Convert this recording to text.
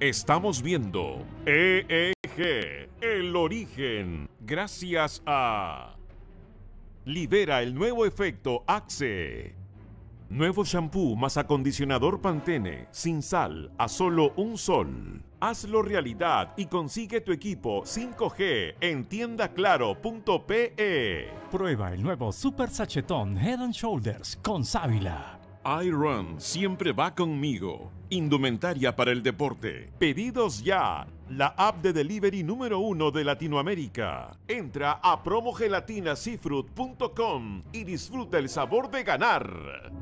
Estamos viendo EEG, el origen, gracias a... Libera el nuevo efecto Axe. Nuevo shampoo más acondicionador Pantene, sin sal, a solo un sol. Hazlo realidad y consigue tu equipo 5G en tiendaclaro.pe. Prueba el nuevo Super Sachetón Head and Shoulders con sábila. iRun siempre va conmigo. Indumentaria para el deporte. Pedidos ya. La app de delivery número uno de Latinoamérica. Entra a promogelatinasifruit.com y disfruta el sabor de ganar.